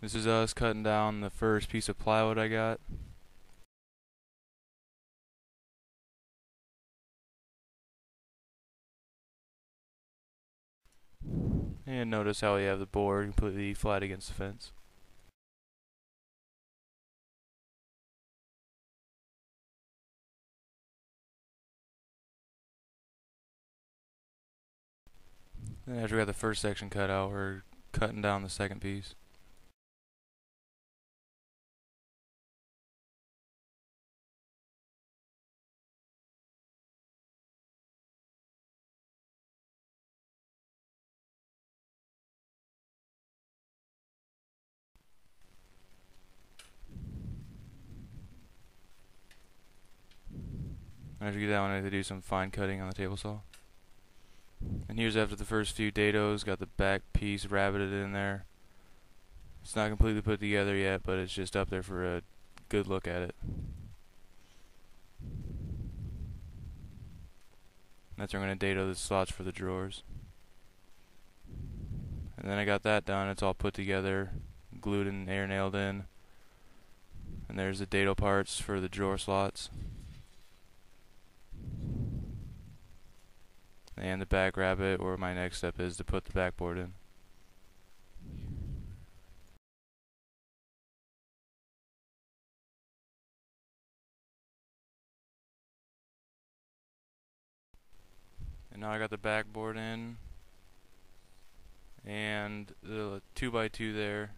This is us cutting down the first piece of plywood I got. And notice how we have the board completely flat against the fence. Then after we got the first section cut out, we're cutting down the second piece. After you get that one, I have to do some fine cutting on the table saw. And here's after the first few dados, got the back piece rabbeted in there. It's not completely put together yet, but it's just up there for a good look at it. That's where I'm going to dado the slots for the drawers. And then I got that done. It's all put together, glued and air nailed in. And there's the dado parts for the drawer slots. And the back rabbet where my next step is to put the backboard in. And now I got the backboard in and the 2x2 there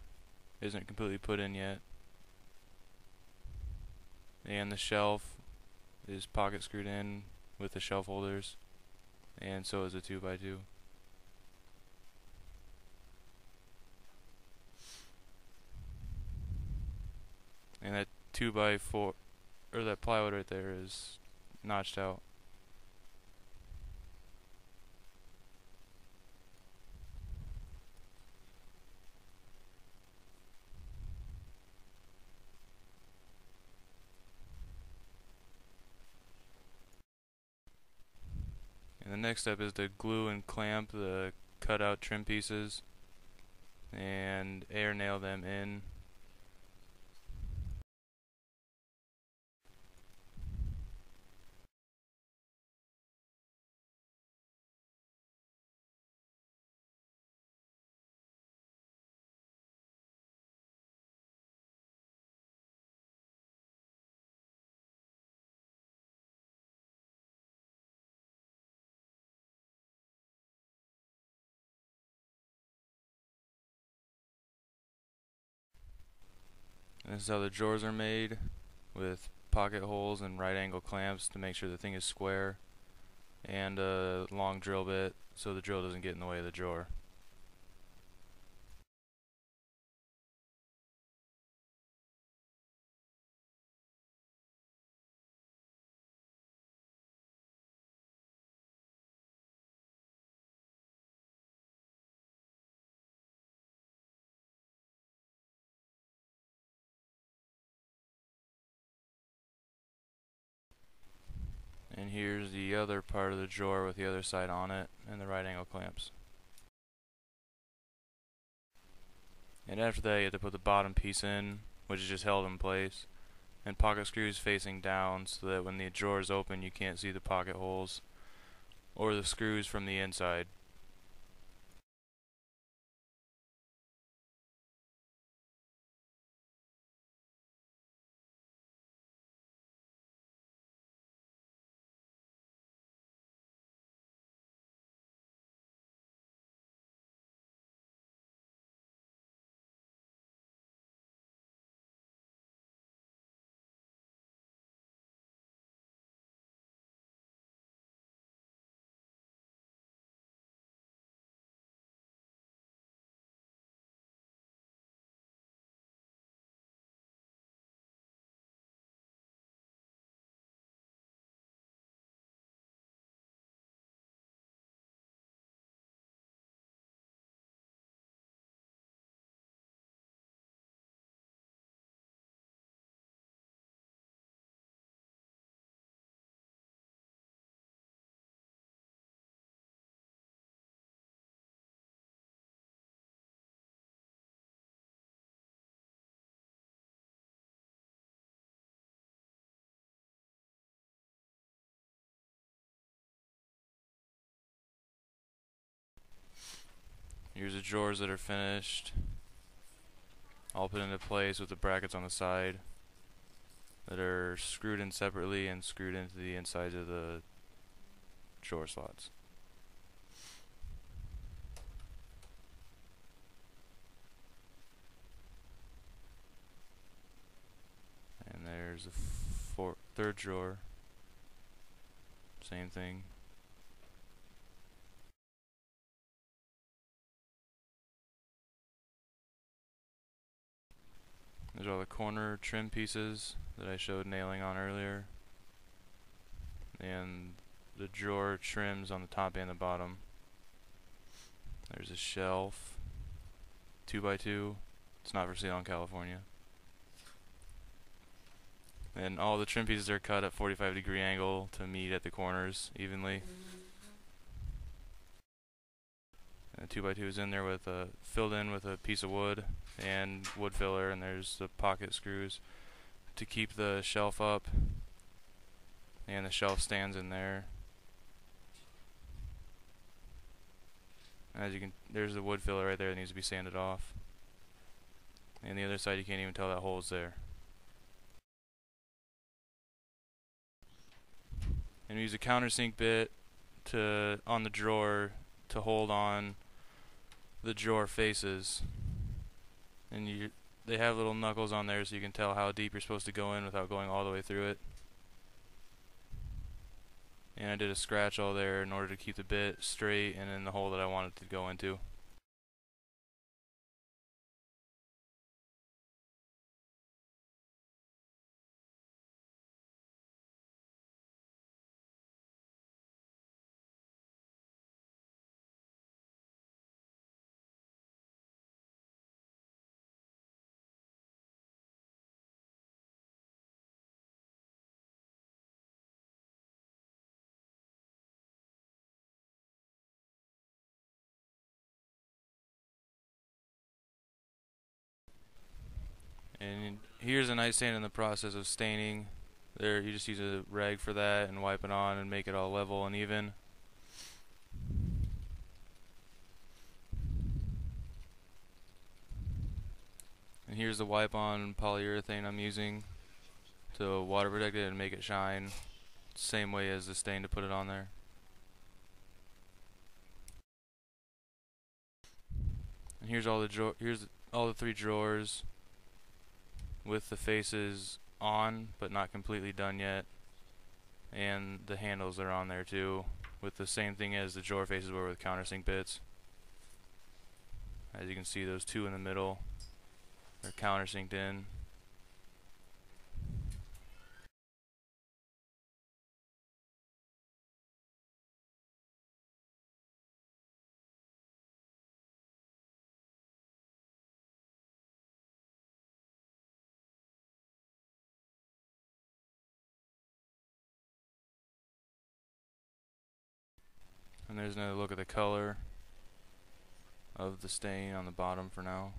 isn't completely put in yet. And the shelf is pocket screwed in with the shelf holders and so is a 2x2. And that 2x4, or that plywood right there is notched out. The next step is to glue and clamp the cutout trim pieces and air nail them in. This is how the drawers are made with pocket holes and right angle clamps to make sure the thing is square and a long drill bit so the drill doesn't get in the way of the drawer. Other part of the drawer with the other side on it and the right angle clamps. And after that you have to put the bottom piece in, which is just held in place, and pocket screws facing down so that when the drawer is open you can't see the pocket holes or the screws from the inside. Here's the drawers that are finished. All put into place with the brackets on the side that are screwed in separately and screwed into the insides of the drawer slots. And there's the four, third drawer. Same thing. There's all the corner trim pieces that I showed nailing on earlier. And the drawer trims on the top and the bottom. There's a shelf. 2 by 2 It's not for sale in California. And all the trim pieces are cut at 45 degree angle to meet at the corners evenly. And the 2 by 2 is in there with a filled in with a piece of wood and wood filler and there's the pocket screws to keep the shelf up. And the shelf stands in there. As you can there's the wood filler right there that needs to be sanded off. And the other side you can't even tell that hole's there. And we use a countersink bit to on the drawer to hold on the drawer faces and you they have little knuckles on there so you can tell how deep you're supposed to go in without going awl the way through it. And I did a scratch all there in order to keep the bit straight and in the hole that I wanted to go into. And here's a nice nightstand in the process of staining. There, you just use a rag for that and wipe it on and make it all level and even. And here's the wipe on polyurethane I'm using to water protect it and make it shine. Same way as the stain to put it on there. And here's all the drawer. Here's all the three drawers with the faces on but not completely done yet. And the handles are on there too with the same thing as the drawer faces were with countersink bits. As you can see those two in the middle are countersinked in And there's another look at the color of the stain on the bottom for now.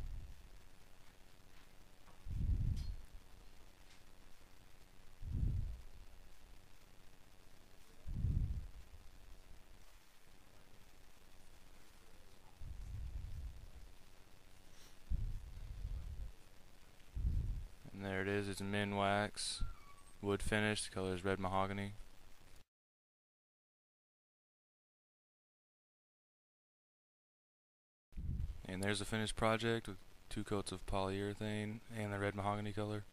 And there it is, it's Minwax, wood finish, the color is red mahogany. And there's the finished project with two coats of polyurethane and the red mahogany color.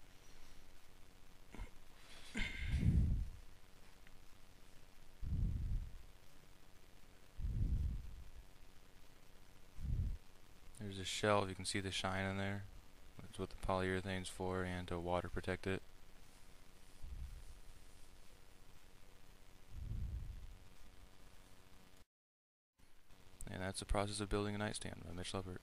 There's a shelf, you can see the shine in there. That's what the polyurethane's for and to water protect it. And that's the process of building a nightstand by Mitch Leppert.